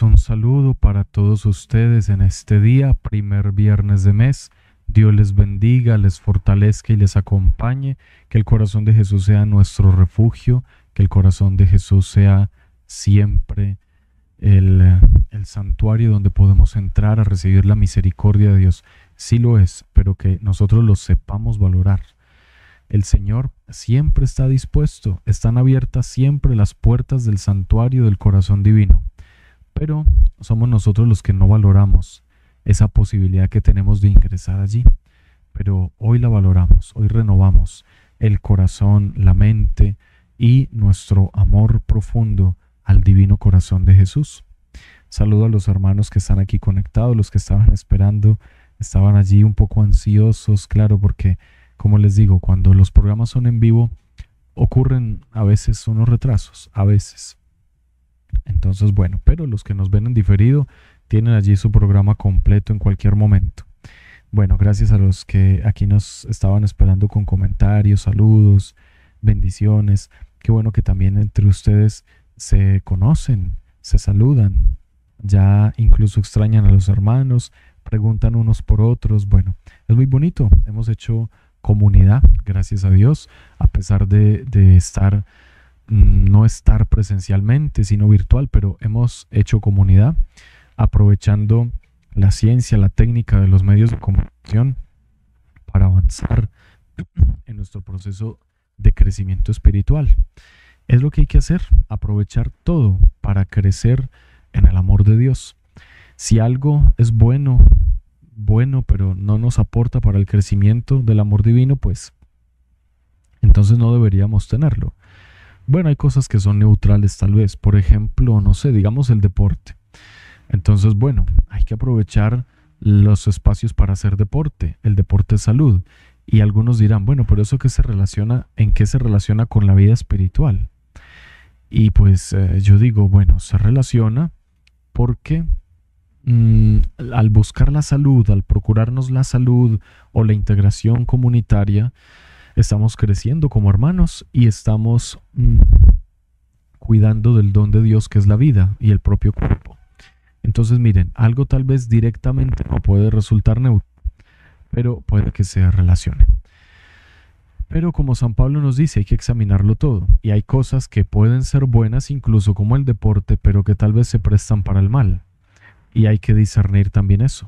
un saludo para todos ustedes en este día, primer viernes de mes. Dios les bendiga, les fortalezca y les acompañe. Que el corazón de Jesús sea nuestro refugio, que el corazón de Jesús sea siempre el, el santuario donde podemos entrar a recibir la misericordia de Dios. Sí lo es, pero que nosotros lo sepamos valorar. El Señor siempre está dispuesto, están abiertas siempre las puertas del santuario del corazón divino, pero somos nosotros los que no valoramos esa posibilidad que tenemos de ingresar allí. Pero hoy la valoramos, hoy renovamos el corazón, la mente y nuestro amor profundo al divino corazón de Jesús. Saludo a los hermanos que están aquí conectados, los que estaban esperando, estaban allí un poco ansiosos, claro, porque como les digo, cuando los programas son en vivo, ocurren a veces unos retrasos, a veces. Entonces, bueno, pero los que nos ven en diferido tienen allí su programa completo en cualquier momento. Bueno, gracias a los que aquí nos estaban esperando con comentarios, saludos, bendiciones. Qué bueno que también entre ustedes se conocen, se saludan, ya incluso extrañan a los hermanos, preguntan unos por otros. Bueno, es muy bonito. Hemos hecho comunidad, gracias a Dios, a pesar de, estar, mm, no estar presencialmente, sino virtual, pero hemos hecho comunidad aprovechando la ciencia, la técnica de los medios de comunicación para avanzar en nuestro proceso de crecimiento espiritual. Es lo que hay que hacer, aprovechar todo para crecer en el amor de Dios. Si algo es bueno bueno, pero no nos aporta para el crecimiento del amor divino, pues entonces no deberíamos tenerlo. Bueno, hay cosas que son neutrales tal vez. Por ejemplo, no sé, digamos el deporte. Entonces, bueno, hay que aprovechar los espacios para hacer deporte. El deporte es salud. Y algunos dirán, bueno, pero eso que se relaciona, ¿en qué se relaciona con la vida espiritual? Y pues eh, yo digo, bueno, se relaciona porque Mm, al buscar la salud, al procurarnos la salud o la integración comunitaria, estamos creciendo como hermanos y estamos mm, cuidando del don de Dios que es la vida y el propio cuerpo. Entonces miren, algo tal vez directamente no puede resultar neutro, pero puede que se relacione. Pero como San Pablo nos dice, hay que examinarlo todo. Y hay cosas que pueden ser buenas incluso como el deporte, pero que tal vez se prestan para el mal y hay que discernir también eso.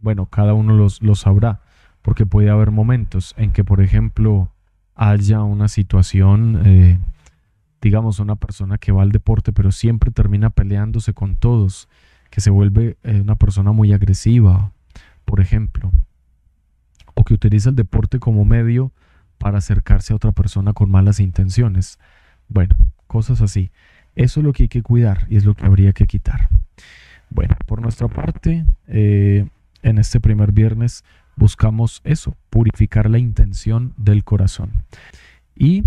Bueno, cada uno los, lo sabrá, porque puede haber momentos en que, por ejemplo, haya una situación, eh, digamos, una persona que va al deporte, pero siempre termina peleándose con todos, que se vuelve eh, una persona muy agresiva, por ejemplo, o que utiliza el deporte como medio para acercarse a otra persona con malas intenciones. Bueno, cosas así. Eso es lo que hay que cuidar y es lo que habría que quitar. Bueno, por nuestra parte, eh, en este primer viernes buscamos eso, purificar la intención del corazón. Y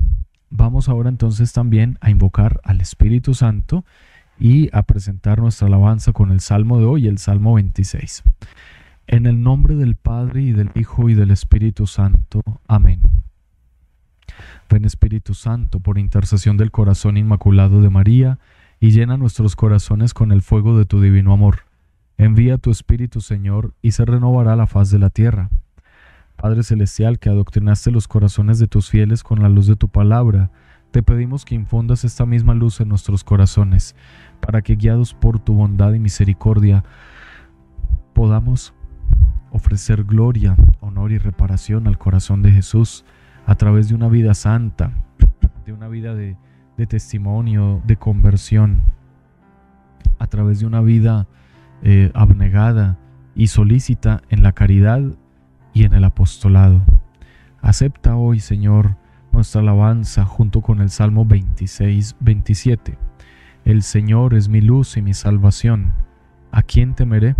vamos ahora entonces también a invocar al Espíritu Santo y a presentar nuestra alabanza con el Salmo de hoy, el Salmo 26. En el nombre del Padre y del Hijo y del Espíritu Santo. Amén. Ven Espíritu Santo, por intercesión del corazón inmaculado de María, y llena nuestros corazones con el fuego de tu divino amor. Envía tu Espíritu, Señor, y se renovará la faz de la tierra. Padre Celestial, que adoctrinaste los corazones de tus fieles con la luz de tu palabra, te pedimos que infundas esta misma luz en nuestros corazones, para que guiados por tu bondad y misericordia, podamos ofrecer gloria, honor y reparación al corazón de Jesús a través de una vida santa, de una vida de de testimonio, de conversión, a través de una vida eh, abnegada y solícita en la caridad y en el apostolado. Acepta hoy, Señor, nuestra alabanza junto con el Salmo 26, 27. El Señor es mi luz y mi salvación. ¿A quién temeré?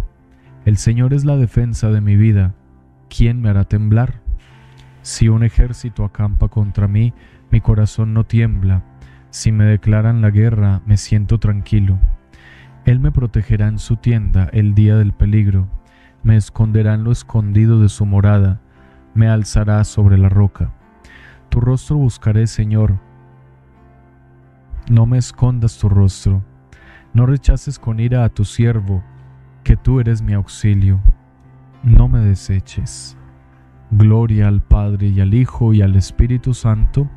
El Señor es la defensa de mi vida. ¿Quién me hará temblar? Si un ejército acampa contra mí, mi corazón no tiembla si me declaran la guerra, me siento tranquilo. Él me protegerá en su tienda el día del peligro, me esconderá en lo escondido de su morada, me alzará sobre la roca. Tu rostro buscaré, Señor. No me escondas tu rostro. No rechaces con ira a tu siervo, que tú eres mi auxilio. No me deseches. Gloria al Padre y al Hijo y al Espíritu Santo,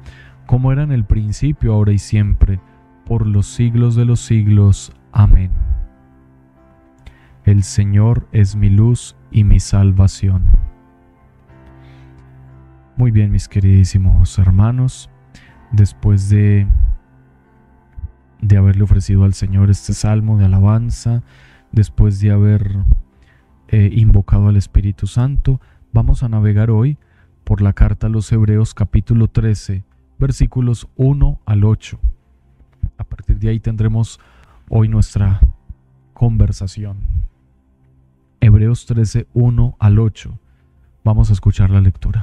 como era en el principio, ahora y siempre, por los siglos de los siglos. Amén. El Señor es mi luz y mi salvación. Muy bien, mis queridísimos hermanos, después de, de haberle ofrecido al Señor este salmo de alabanza, después de haber eh, invocado al Espíritu Santo, vamos a navegar hoy por la carta a los Hebreos capítulo 13, versículos 1 al 8. A partir de ahí tendremos hoy nuestra conversación. Hebreos 13, 1 al 8. Vamos a escuchar la lectura.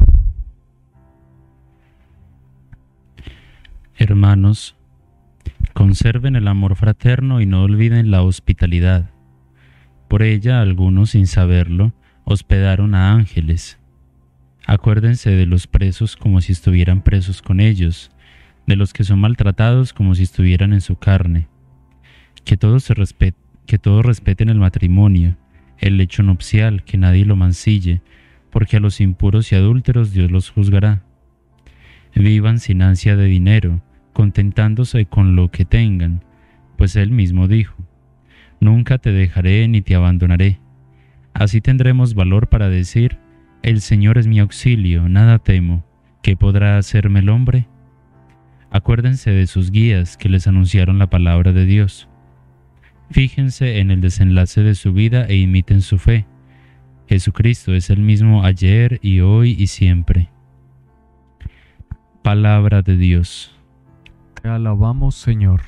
Hermanos, conserven el amor fraterno y no olviden la hospitalidad. Por ella algunos, sin saberlo, hospedaron a ángeles. Acuérdense de los presos como si estuvieran presos con ellos, de los que son maltratados como si estuvieran en su carne. Que todos, respeten el matrimonio, el lecho nupcial, que nadie lo mancille, porque a los impuros y adúlteros Dios los juzgará. Vivan sin ansia de dinero, contentándose con lo que tengan, pues Él mismo dijo, Nunca te dejaré ni te abandonaré. Así tendremos valor para decir, El Señor es mi auxilio, nada temo. ¿Qué podrá hacerme el hombre? Acuérdense de sus guías que les anunciaron la palabra de Dios. Fíjense en el desenlace de su vida e imiten su fe. Jesucristo es el mismo ayer y hoy y siempre. Palabra de Dios. Te alabamos, Señor.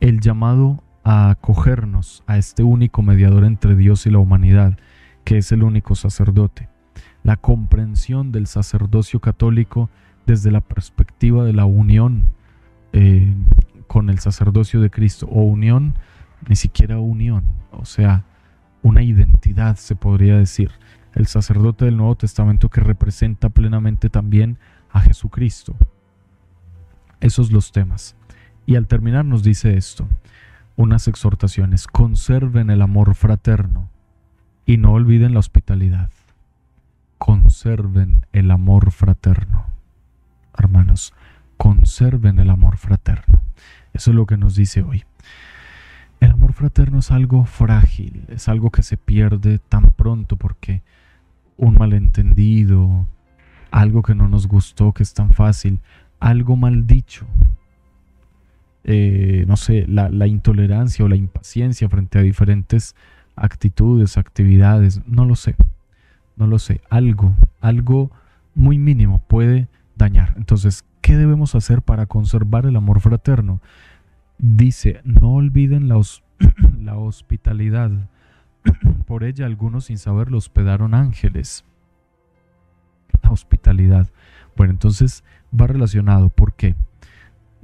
El llamado a acogernos a este único mediador entre Dios y la humanidad, que es el único sacerdote. La comprensión del sacerdocio católico desde la perspectiva de la unión eh, con el sacerdocio de Cristo, o unión, ni siquiera unión, o sea, una identidad se podría decir. El sacerdote del Nuevo Testamento que representa plenamente también a Jesucristo. Esos los temas. Y al terminar nos dice esto, unas exhortaciones. Conserven el amor fraterno y no olviden la hospitalidad. Conserven el amor fraterno. Hermanos, conserven el amor fraterno. Eso es lo que nos dice hoy. El amor fraterno es algo frágil, es algo que se pierde tan pronto porque un malentendido, algo que no nos gustó, que es tan fácil, algo mal dicho, eh, no sé, la, intolerancia o la impaciencia frente a diferentes actitudes, actividades, no lo sé, no lo sé, algo, algo muy mínimo puede dañar. Entonces, ¿qué debemos hacer para conservar el amor fraterno? Dice, no olviden la, hospitalidad. Por ella algunos sin saberlo hospedaron ángeles. La hospitalidad. Bueno, entonces va relacionado. ¿Por qué?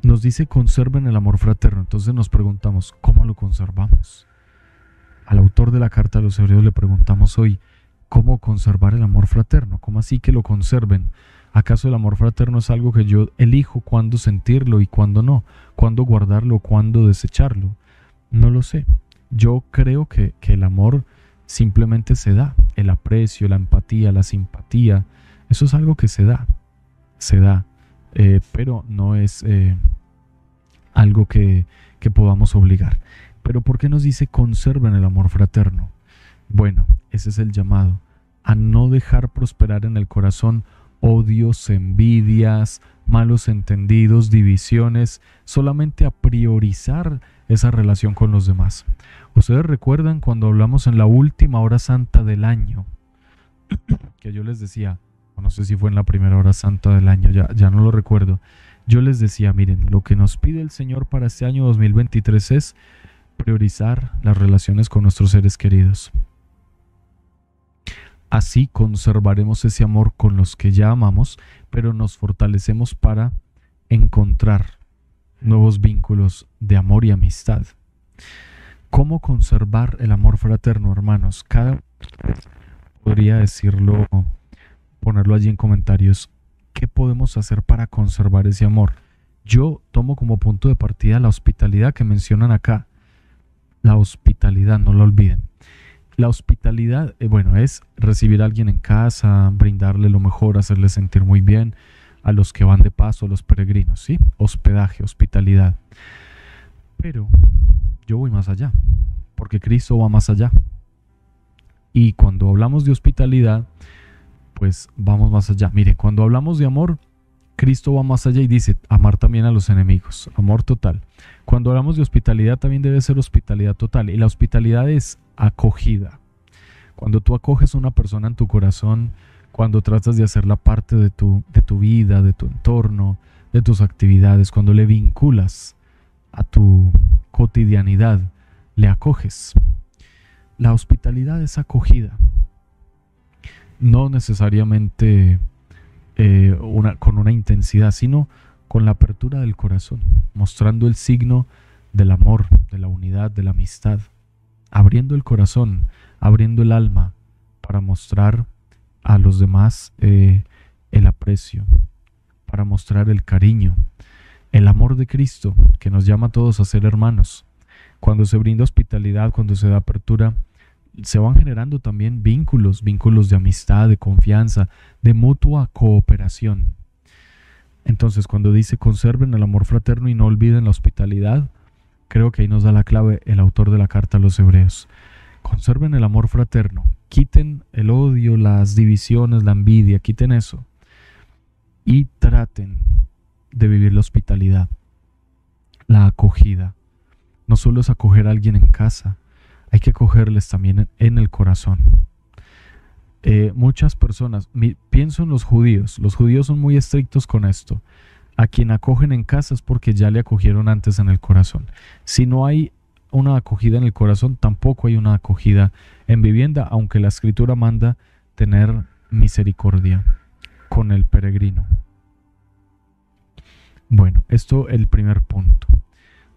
nos dice conserven el amor fraterno. Entonces nos preguntamos, ¿cómo lo conservamos? Al autor de la carta a los hebreos le preguntamos hoy, ¿cómo conservar el amor fraterno? ¿Cómo así que lo conserven? ¿Acaso el amor fraterno es algo que yo elijo cuándo sentirlo y cuándo no? ¿Cuándo guardarlo, cuándo desecharlo? No lo sé. Yo creo que, que el amor simplemente se da. El aprecio, la empatía, la simpatía, eso es algo que se da. Se da. Eh, pero no es eh, algo que, que podamos obligar. Pero ¿por qué nos dice conserven el amor fraterno? Bueno, ese es el llamado, a no dejar prosperar en el corazón odios, envidias, malos entendidos, divisiones, solamente a priorizar esa relación con los demás. Ustedes recuerdan cuando hablamos en la última hora santa del año, que yo les decía, no sé si fue en la primera hora santa del año, ya, ya no lo recuerdo, yo les decía, miren, lo que nos pide el Señor para este año 2023 es priorizar las relaciones con nuestros seres queridos. Así conservaremos ese amor con los que ya amamos, pero nos fortalecemos para encontrar nuevos vínculos de amor y amistad. ¿Cómo conservar el amor fraterno, hermanos? Cada podría decirlo ponerlo allí en comentarios. ¿Qué podemos hacer para conservar ese amor? yo tomo como punto de partida la hospitalidad que mencionan acá. La hospitalidad, no lo olviden. La hospitalidad, eh, bueno, es recibir a alguien en casa, brindarle lo mejor, hacerle sentir muy bien a los que van de paso, a los peregrinos, ¿sí? Hospedaje, hospitalidad. Pero yo voy más allá, porque Cristo va más allá. Y cuando hablamos de hospitalidad, pues vamos más allá. Mire, cuando hablamos de amor, Cristo va más allá y dice, amar también a los enemigos, amor total. Cuando hablamos de hospitalidad, también debe ser hospitalidad total. Y la hospitalidad es acogida. Cuando tú acoges a una persona en tu corazón, cuando tratas de hacerla parte de tu, de tu vida, de tu entorno, de tus actividades, cuando le vinculas a tu cotidianidad, le acoges. La hospitalidad es acogida. No necesariamente eh, con una intensidad, sino con la apertura del corazón, mostrando el signo del amor, de la unidad, de la amistad, abriendo el corazón, abriendo el alma para mostrar a los demás eh, el aprecio, para mostrar el cariño, el amor de Cristo que nos llama a todos a ser hermanos. Cuando se brinda hospitalidad, cuando se da apertura, se van generando también vínculos, vínculos de amistad, de confianza, de mutua cooperación. Entonces, cuando dice conserven el amor fraterno y no olviden la hospitalidad, creo que ahí nos da la clave el autor de la carta a los hebreos. Conserven el amor fraterno, quiten el odio, las divisiones, la envidia, quiten eso y traten de vivir la hospitalidad, la acogida. No solo es acoger a alguien en casa, hay que acogerles también en el corazón. Eh, muchas personas, pienso en los judíos, los judíos son muy estrictos con esto. A quien acogen en casa es porque ya le acogieron antes en el corazón. Si no hay una acogida en el corazón, tampoco hay una acogida en vivienda, aunque la escritura manda tener misericordia con el peregrino. Bueno, esto el primer punto.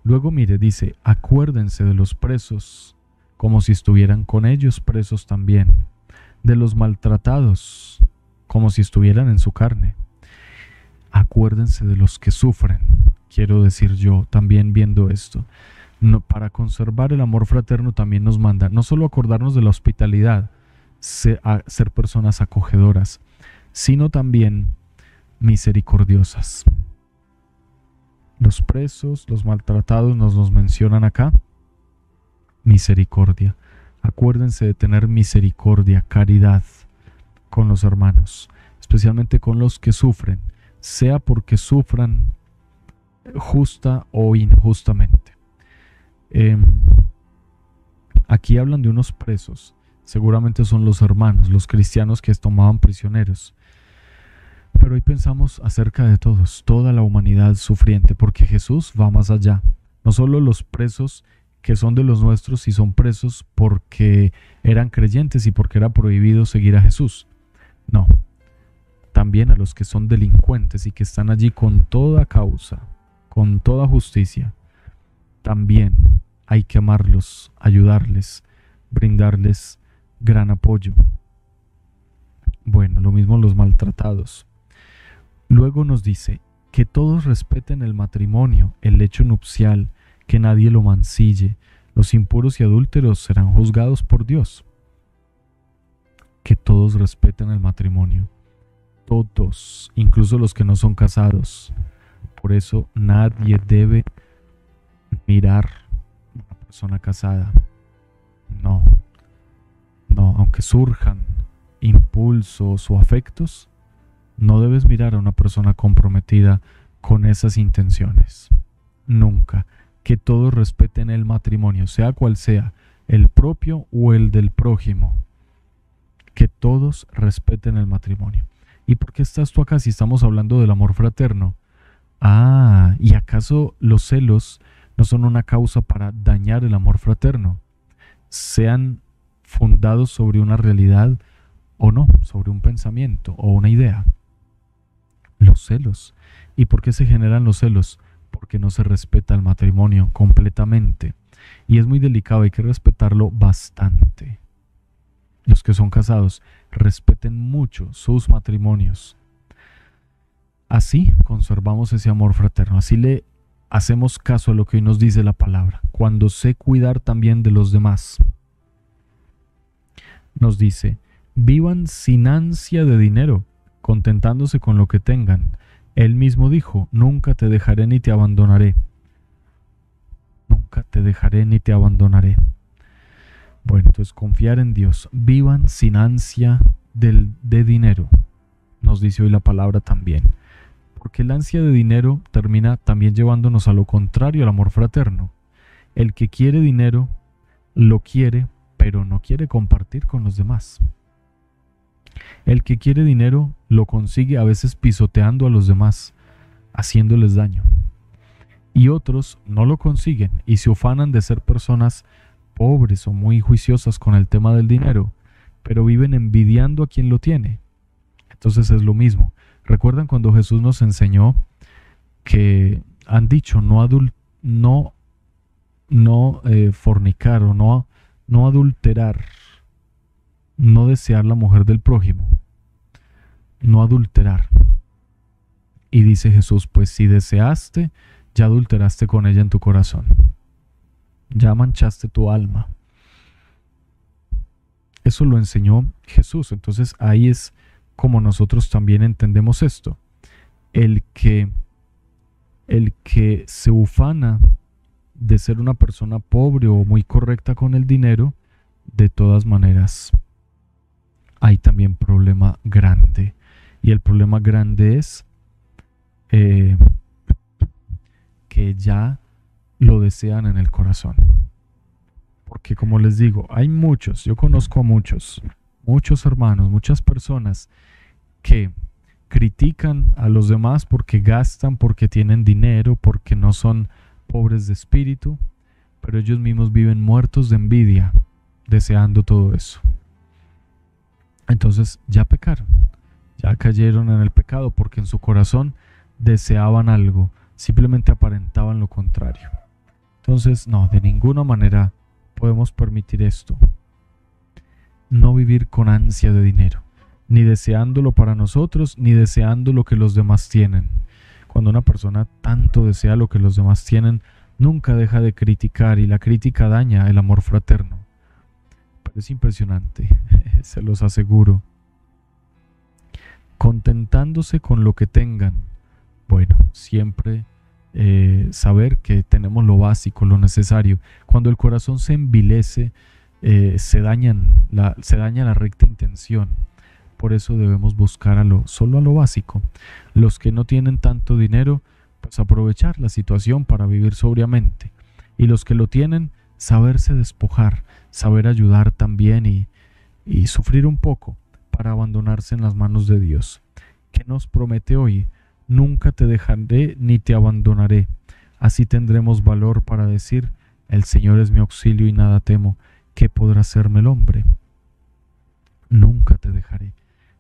Luego mire, dice, acuérdense de los presos como si estuvieran con ellos presos también de los maltratados, como si estuvieran en su carne. Acuérdense de los que sufren, quiero decir yo, también viendo esto. Para conservar el amor fraterno también nos manda no solo acordarnos de la hospitalidad, ser, ser personas acogedoras, sino también misericordiosas. Los presos, los maltratados nos mencionan acá. Misericordia. Acuérdense de tener misericordia, caridad con los hermanos, especialmente con los que sufren, sea porque sufran justa o injustamente. Em, aquí hablan de unos presos, seguramente son los hermanos, los cristianos que tomaban prisioneros. Pero hoy pensamos acerca de todos, toda la humanidad sufriente, porque Jesús va más allá. No solo los presos que son de los nuestros y son presos porque eran creyentes y porque era prohibido seguir a Jesús. No, también a los que son delincuentes y que están allí con toda causa, con toda justicia, también hay que amarlos, ayudarles, brindarles gran apoyo. Bueno, lo mismo los maltratados. Luego nos dice que todos respeten el matrimonio, el lecho nupcial, que nadie lo mancille. Los impuros y adúlteros serán juzgados por Dios. Que todos respeten el matrimonio. Todos, incluso los que no son casados. Por eso nadie debe mirar a una persona casada. No. No, aunque surjan impulsos o afectos, no debes mirar a una persona comprometida con esas intenciones. Nunca que todos respeten el matrimonio, sea cual sea, el propio o el del prójimo. Que todos respeten el matrimonio. ¿Y por qué estás tú acá si estamos hablando del amor fraterno? Ah, ¿y acaso los celos no son una causa para dañar el amor fraterno? Sean fundados sobre una realidad o no, sobre un pensamiento o una idea. Los celos. ¿Y por qué se generan los celos? porque no se respeta el matrimonio completamente. Y es muy delicado, hay que respetarlo bastante. Los que son casados, respeten mucho sus matrimonios. así conservamos ese amor fraterno, así le hacemos caso a lo que hoy nos dice la palabra, cuando sé cuidar también de los demás. Nos dice, vivan sin ansia de dinero, contentándose con lo que tengan. Él mismo dijo, nunca te dejaré ni te abandonaré. Nunca te dejaré ni te abandonaré. Bueno, entonces confiar en Dios. Vivan sin ansia del, de dinero, nos dice hoy la palabra también. Porque el ansia de dinero termina también llevándonos a lo contrario, al amor fraterno. El que quiere dinero, lo quiere, pero no quiere compartir con los demás. El que quiere dinero lo consigue a veces pisoteando a los demás, haciéndoles daño. Y otros no lo consiguen y se ufanan de ser personas pobres o muy juiciosas con el tema del dinero, pero viven envidiando a quien lo tiene. Entonces es lo mismo. ¿Recuerdan cuando Jesús nos enseñó que han dicho no, no, no eh, fornicar o no, no adulterar, no desear la mujer del prójimo, no adulterar? Y dice Jesús, pues si deseaste, ya adulteraste con ella en tu corazón, ya manchaste tu alma. Eso lo enseñó Jesús. Entonces ahí es como nosotros también entendemos esto. El que, el que se ufana de ser una persona pobre o muy correcta con el dinero, de todas maneras hay también problema grande. Y el problema grande es eh, que ya lo desean en el corazón. Porque como les digo, hay muchos, yo conozco a muchos, muchos hermanos, muchas personas que critican a los demás porque gastan, porque tienen dinero, porque no son pobres de espíritu, pero ellos mismos viven muertos de envidia, deseando todo eso. Entonces ya pecaron, ya cayeron en el pecado porque en su corazón deseaban algo, simplemente aparentaban lo contrario. Entonces, no, de ninguna manera podemos permitir esto. No vivir con ansia de dinero, ni deseándolo para nosotros, ni deseando lo que los demás tienen. Cuando una persona tanto desea lo que los demás tienen, nunca deja de criticar y la crítica daña el amor fraterno. Pero es impresionante, se los aseguro. Contentándose con lo que tengan. Bueno, siempre eh, saber que tenemos lo básico, lo necesario. Cuando el corazón se envilece, eh, se, dañan se daña la recta intención. Por eso debemos buscar a lo, solo a lo básico. Los que no tienen tanto dinero, pues aprovechar la situación para vivir sobriamente. Y los que lo tienen, saberse despojar, saber ayudar también y, y sufrir un poco para abandonarse en las manos de Dios. ¿Qué nos promete hoy? Nunca te dejaré ni te abandonaré. Así tendremos valor para decir, el Señor es mi auxilio y nada temo. ¿Qué podrá hacerme el hombre? Nunca te dejaré.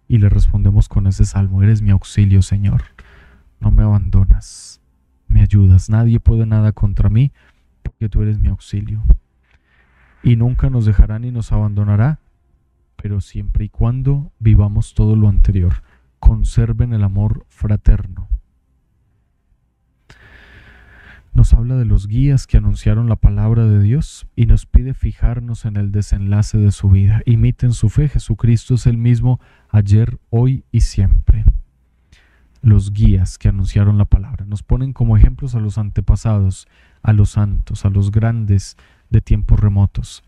Y le respondemos con ese salmo, eres mi auxilio, Señor. No me abandonas, me ayudas. Nadie puede nada contra mí porque tú eres mi auxilio. Y nunca nos dejará ni nos abandonará, pero siempre y cuando vivamos todo lo anterior conserven el amor fraterno. Nos habla de los guías que anunciaron la palabra de Dios y nos pide fijarnos en el desenlace de su vida. Imiten su fe, Jesucristo es el mismo ayer, hoy y siempre. Los guías que anunciaron la palabra nos ponen como ejemplos a los antepasados, a los santos, a los grandes de tiempos remotos.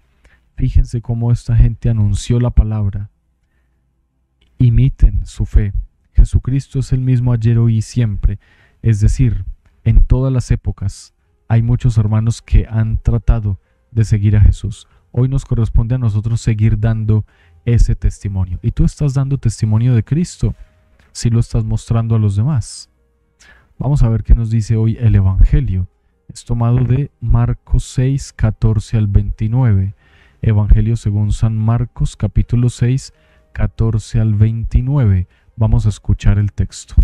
Fíjense cómo esta gente anunció la palabra imiten su fe. Jesucristo es el mismo ayer, hoy y siempre. Es decir, en todas las épocas hay muchos hermanos que han tratado de seguir a Jesús. Hoy nos corresponde a nosotros seguir dando ese testimonio. Y tú estás dando testimonio de Cristo si lo estás mostrando a los demás. Vamos a ver qué nos dice hoy el Evangelio. Es tomado de Marcos 6, 14 al 29. Evangelio según San Marcos capítulo 6, 14 al 29. Vamos a escuchar el texto.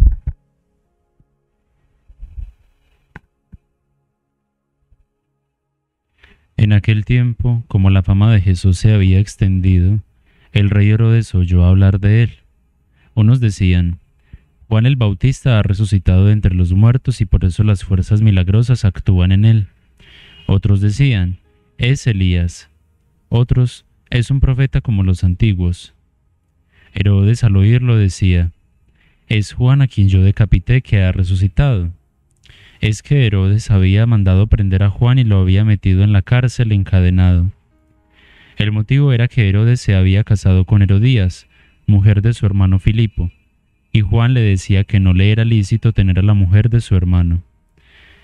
En aquel tiempo, como la fama de Jesús se había extendido, el rey Herodes oyó hablar de él. Unos decían, Juan el Bautista ha resucitado de entre los muertos y por eso las fuerzas milagrosas actúan en él. Otros decían, es Elías. Otros, es un profeta como los antiguos. Herodes al oírlo decía, es Juan a quien yo decapité que ha resucitado. Es que Herodes había mandado prender a Juan y lo había metido en la cárcel encadenado. El motivo era que Herodes se había casado con Herodías, mujer de su hermano Filipo, y Juan le decía que no le era lícito tener a la mujer de su hermano.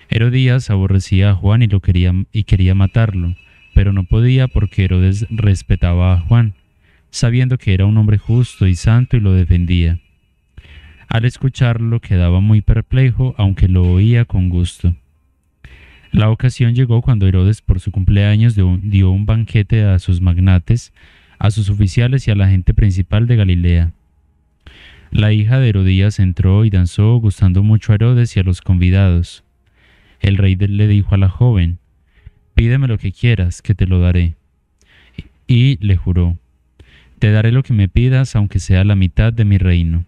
Herodías aborrecía a Juan y lo quería y quería matarlo, pero no podía porque Herodes respetaba a Juan, sabiendo que era un hombre justo y santo y lo defendía. Al escucharlo quedaba muy perplejo, aunque lo oía con gusto. La ocasión llegó cuando Herodes por su cumpleaños dio un banquete a sus magnates, a sus oficiales y a la gente principal de Galilea. La hija de Herodías entró y danzó, gustando mucho a Herodes y a los convidados. El rey le dijo a la joven, Pídeme lo que quieras, que te lo daré. Y le juró, Te daré lo que me pidas, aunque sea la mitad de mi reino.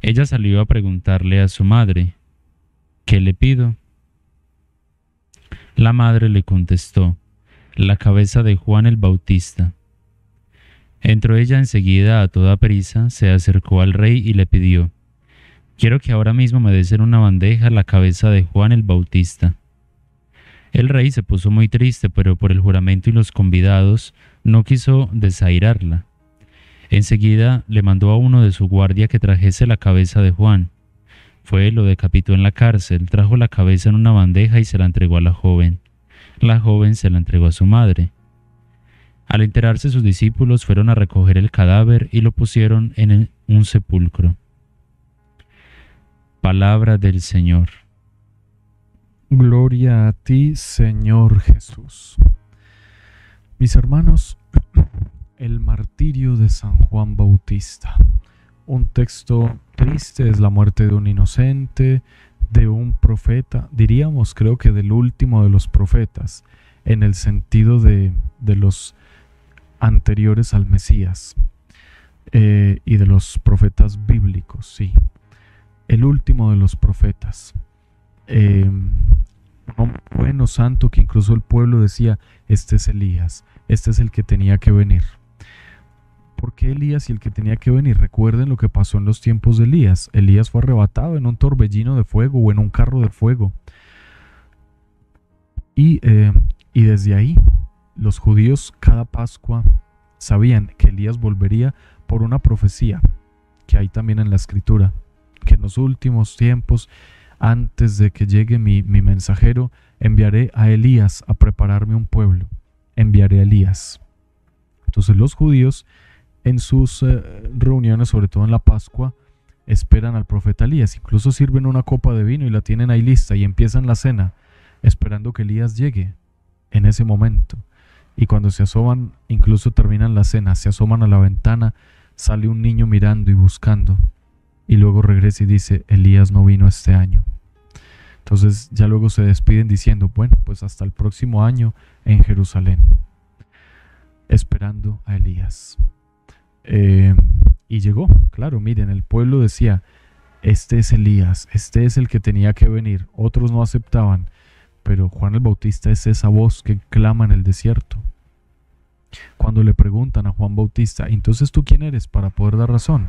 Ella salió a preguntarle a su madre, ¿qué le pido? La madre le contestó, la cabeza de Juan el Bautista. Entró ella enseguida a toda prisa, se acercó al rey y le pidió, Quiero que ahora mismo me des en una bandeja la cabeza de Juan el Bautista. El rey se puso muy triste, pero por el juramento y los convidados no quiso desairarla. Enseguida le mandó a uno de su guardia que trajese la cabeza de Juan. Fue, lo decapitó en la cárcel, trajo la cabeza en una bandeja y se la entregó a la joven. La joven se la entregó a su madre. Al enterarse sus discípulos fueron a recoger el cadáver y lo pusieron en un sepulcro. Palabra del Señor. Gloria a ti, Señor Jesús. Mis hermanos, el martirio de San Juan Bautista. Un texto triste es la muerte de un inocente, de un profeta, diríamos creo que del último de los profetas, en el sentido de, de los anteriores al Mesías eh, y de los profetas bíblicos, sí. El último de los profetas. Eh, un bueno santo que incluso el pueblo decía, este es Elías, este es el que tenía que venir. ¿Por qué Elías y el que tenía que venir? Recuerden lo que pasó en los tiempos de Elías. Elías fue arrebatado en un torbellino de fuego o en un carro de fuego. Y, eh, y desde ahí los judíos cada Pascua sabían que Elías volvería por una profecía que hay también en la escritura, que en los últimos tiempos, antes de que llegue mi, mensajero, enviaré a Elías a prepararme un pueblo, enviaré a Elías. Entonces los judíos en sus eh, reuniones, sobre todo en la Pascua, esperan al profeta Elías, incluso sirven una copa de vino y la tienen ahí lista y empiezan la cena, esperando que Elías llegue en ese momento. Y cuando se asoman, incluso terminan la cena, se asoman a la ventana, sale un niño mirando y buscando. Y luego regresa y dice, Elías no vino este año. Entonces ya luego se despiden diciendo, bueno, pues hasta el próximo año en Jerusalén, esperando a Elías. Eh, y llegó, claro, miren, el pueblo decía, este es Elías, este es el que tenía que venir. Otros no aceptaban, pero Juan el Bautista es esa voz que clama en el desierto. Cuando le preguntan a Juan Bautista, entonces tú quién eres para poder dar razón?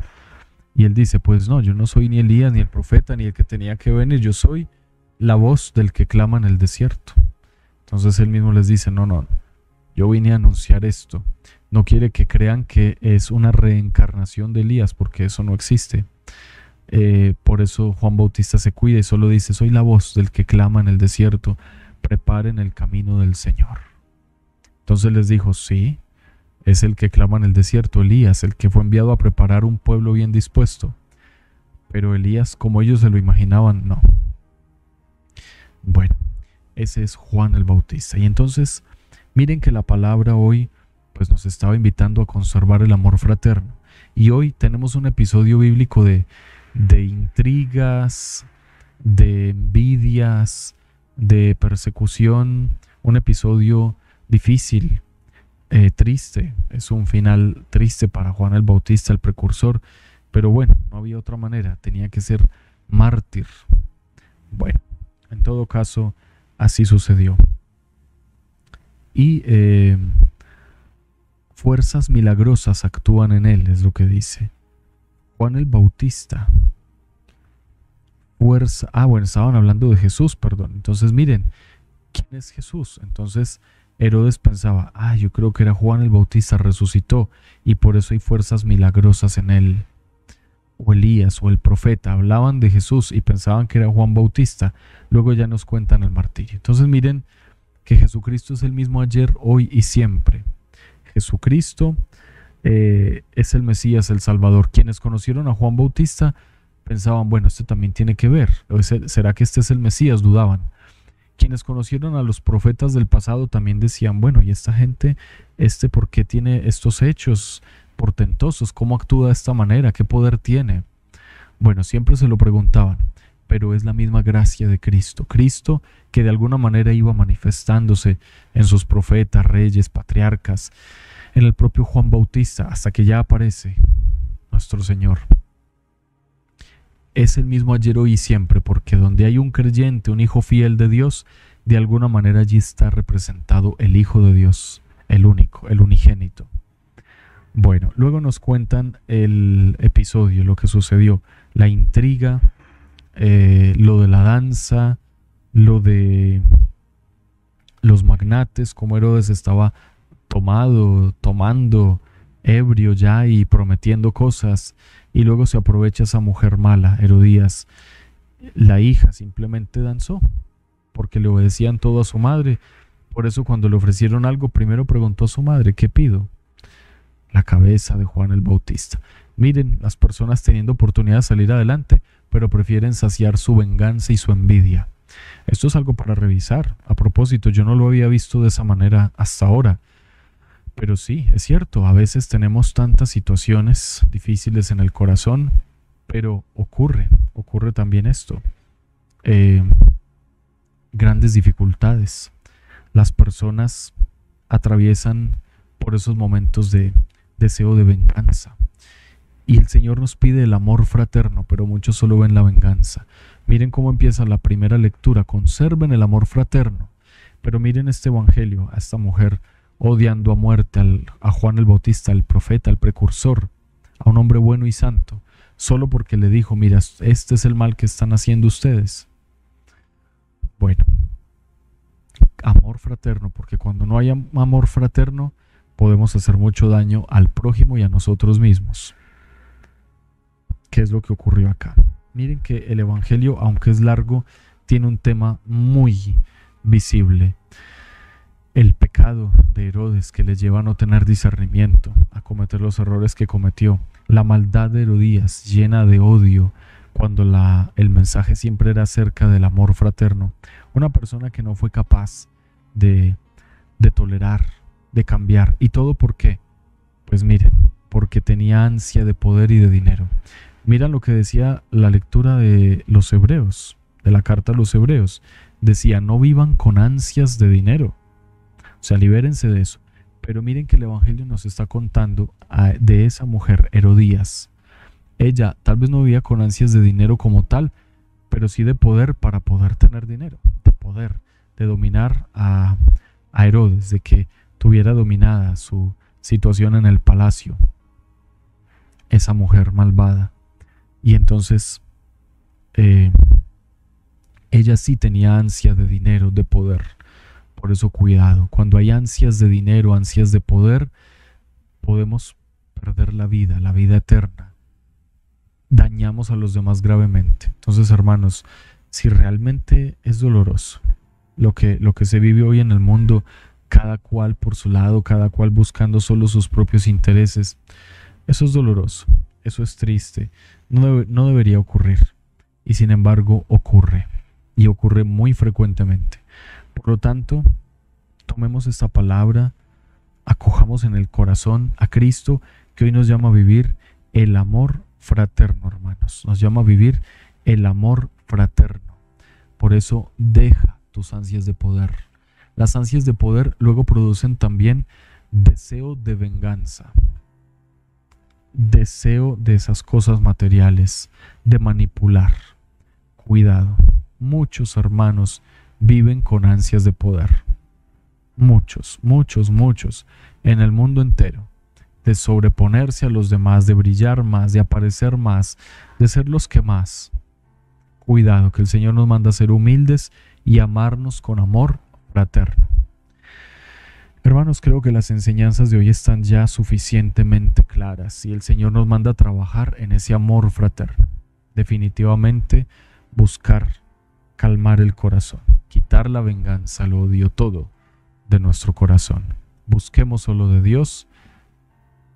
Y él dice, pues no, yo no soy ni Elías, ni el profeta, ni el que tenía que venir, yo soy la voz del que clama en el desierto. Entonces él mismo les dice, no, no, yo vine a anunciar esto. No quiere que crean que es una reencarnación de Elías, porque eso no existe. Eh, por eso Juan Bautista se cuida y solo dice, soy la voz del que clama en el desierto, preparen el camino del Señor. Entonces les dijo, sí, es el que clama en el desierto, Elías, el que fue enviado a preparar un pueblo bien dispuesto. Pero Elías, como ellos se lo imaginaban, no. Bueno, ese es Juan el Bautista. Y entonces, miren que la palabra hoy pues nos estaba invitando a conservar el amor fraterno. Y hoy tenemos un episodio bíblico de, de intrigas, de envidias, de persecución, un episodio difícil, eh, triste, es un final triste para Juan el Bautista, el precursor, Pero bueno, no había otra manera, tenía que ser mártir. Bueno, en todo caso, así sucedió. Y eh, fuerzas milagrosas actúan en él, es lo que dice. Juan el Bautista. Fuerza. Ah, bueno, estaban hablando de Jesús, perdón. Entonces, miren, ¿quién es Jesús? Entonces, Herodes pensaba, ah, yo creo que era Juan el Bautista, resucitó y por eso hay fuerzas milagrosas en él. O Elías o el profeta hablaban de Jesús y pensaban que era Juan Bautista, luego ya nos cuentan el martirio. Entonces miren que Jesucristo es el mismo ayer, hoy y siempre. Jesucristo eh, es el Mesías, el Salvador. Quienes conocieron a Juan Bautista pensaban, bueno, este también tiene que ver. ¿Será que este es el Mesías? Dudaban. Quienes conocieron a los profetas del pasado también decían, bueno, ¿y esta gente, este por qué tiene estos hechos portentosos? ¿Cómo actúa de esta manera? ¿Qué poder tiene? Bueno, siempre se lo preguntaban, pero es la misma gracia de Cristo. Cristo que de alguna manera iba manifestándose en sus profetas, reyes, patriarcas, en el propio Juan Bautista, hasta que ya aparece nuestro Señor es el mismo ayer, hoy y siempre, porque donde hay un creyente, un hijo fiel de Dios, de alguna manera allí está representado el Hijo de Dios, el único, el unigénito. Bueno, luego nos cuentan el episodio, lo que sucedió, la intriga, eh, lo de la danza, lo de los magnates, como Herodes estaba tomado, tomando, ebrio ya y prometiendo cosas y luego se aprovecha esa mujer mala, Herodías. La hija simplemente danzó, porque le obedecían todo a su madre. Por eso cuando le ofrecieron algo, primero preguntó a su madre, ¿qué pido? La cabeza de Juan el Bautista. Miren, las personas teniendo oportunidad de salir adelante, pero prefieren saciar su venganza y su envidia. Esto es algo para revisar. A propósito, yo no lo había visto de esa manera hasta ahora. Pero sí, es cierto, a veces tenemos tantas situaciones difíciles en el corazón, pero ocurre, ocurre también esto. Eh, grandes dificultades. Las personas atraviesan por esos momentos de deseo de venganza. Y el Señor nos pide el amor fraterno, pero muchos solo ven la venganza. Miren cómo empieza la primera lectura, conserven el amor fraterno. Pero miren este Evangelio, a esta mujer odiando a muerte a Juan el Bautista, al profeta, al precursor, a un hombre bueno y santo, solo porque le dijo, mira, este es el mal que están haciendo ustedes. Bueno, amor fraterno, porque cuando no hay amor fraterno, podemos hacer mucho daño al prójimo y a nosotros mismos. ¿Qué es lo que ocurrió acá? Miren que el Evangelio, aunque es largo, tiene un tema muy visible el pecado de Herodes que le lleva a no tener discernimiento, a cometer los errores que cometió, la maldad de Herodías llena de odio, cuando la, el mensaje siempre era acerca del amor fraterno, una persona que no fue capaz de, de tolerar, de cambiar. ¿Y todo por qué? Pues miren, porque tenía ansia de poder y de dinero. Miren lo que decía la lectura de los hebreos, de la carta a los hebreos. Decía, no vivan con ansias de dinero o sea, libérense de eso. Pero miren que el Evangelio nos está contando de esa mujer, Herodías. Ella tal vez no vivía con ansias de dinero como tal, pero sí de poder para poder tener dinero, de poder, de dominar a, a Herodes, de que tuviera dominada su situación en el palacio. Esa mujer malvada. Y entonces eh, ella sí tenía ansia de dinero, de poder. Por eso cuidado, cuando hay ansias de dinero, ansias de poder, podemos perder la vida, la vida eterna. Dañamos a los demás gravemente. Entonces, hermanos, si realmente es doloroso lo que, lo que se vive hoy en el mundo, cada cual por su lado, cada cual buscando solo sus propios intereses, eso es doloroso, eso es triste, no, no debería ocurrir. Y sin embargo ocurre, y ocurre muy frecuentemente. Por lo tanto, tomemos esta palabra, acojamos en el corazón a Cristo que hoy nos llama a vivir el amor fraterno, hermanos. Nos llama a vivir el amor fraterno. Por eso deja tus ansias de poder. Las ansias de poder luego producen también deseo de venganza. deseo de esas cosas materiales, de manipular. Cuidado, muchos hermanos viven con ansias de poder. Muchos, muchos, muchos, en el mundo entero, de sobreponerse a los demás, de brillar más, de aparecer más, de ser los que más. Cuidado, que el Señor nos manda a ser humildes y amarnos con amor fraterno. Hermanos, creo que las enseñanzas de hoy están ya suficientemente claras y el Señor nos manda a trabajar en ese amor fraterno. Definitivamente buscar calmar el corazón, quitar la venganza, el odio, todo de nuestro corazón. Busquemos solo de Dios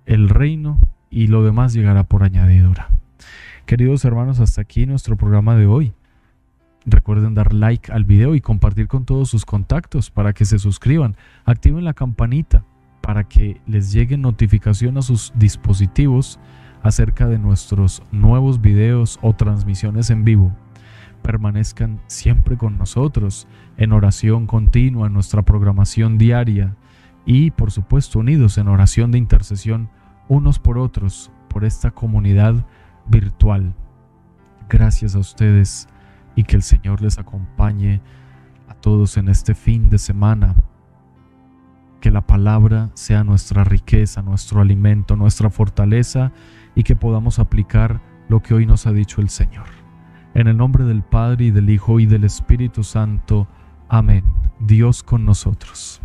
el reino y lo demás llegará por añadidura. Queridos hermanos, hasta aquí nuestro programa de hoy. Recuerden dar like al video y compartir con todos sus contactos para que se suscriban. Activen la campanita para que les llegue notificación a sus dispositivos acerca de nuestros nuevos videos o transmisiones en vivo. Permanezcan siempre con nosotros en oración continua, en nuestra programación diaria y por supuesto unidos en oración de intercesión unos por otros, por esta comunidad virtual. Gracias a ustedes y que el Señor les acompañe a todos en este fin de semana. Que la palabra sea nuestra riqueza, nuestro alimento, nuestra fortaleza y que podamos aplicar lo que hoy nos ha dicho el Señor. En el nombre del Padre y del Hijo y del Espíritu Santo. Amén. Dios con nosotros.